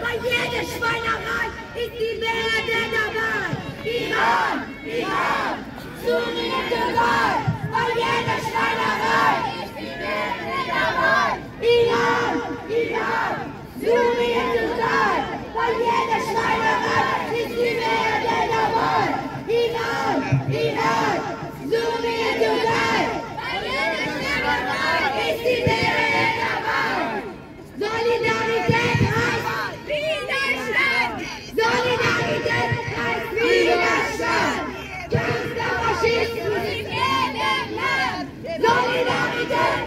Bei jeder Schweinerei ist die Werde dabei. Iran, Iran, Syrien dabei. Bei jeder Schweinerei ist die Werde dabei. Iran, Iran, Syrien dabei. Bei jeder Schweinerei ist die Werde dabei. Iran, Iran, Syrien dabei. Bei jeder Schweinerei ist die Werde dabei. Solidarität.